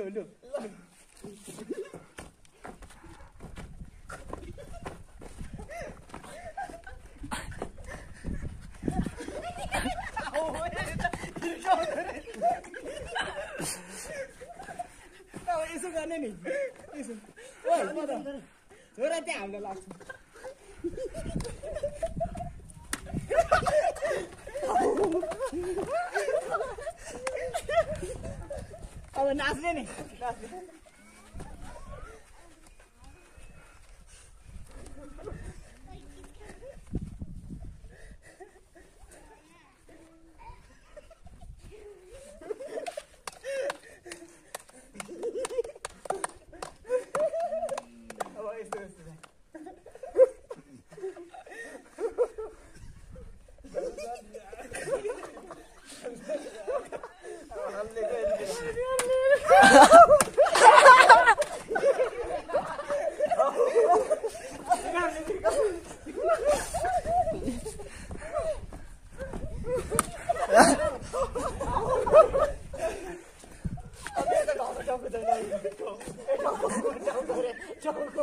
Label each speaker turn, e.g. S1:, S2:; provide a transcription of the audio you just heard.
S1: lho, lho. यसो गर्ने नि यसो
S2: छोरा त्यहाँ हामीलाई लाग्छ নাচবে না
S1: 정보 정보 정보